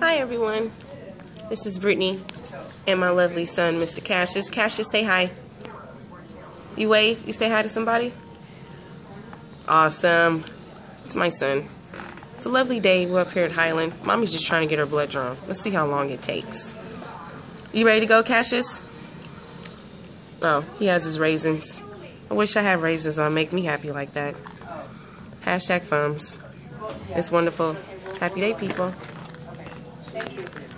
Hi, everyone. This is Brittany and my lovely son, Mr. Cassius. Cassius, say hi. You wave? You say hi to somebody? Awesome. It's my son. It's a lovely day. We're up here at Highland. Mommy's just trying to get her blood drawn. Let's see how long it takes. You ready to go, Cassius? Oh, he has his raisins. I wish I had raisins on. Make me happy like that. Hashtag FUMS. It's wonderful. Happy day, people. Thank you.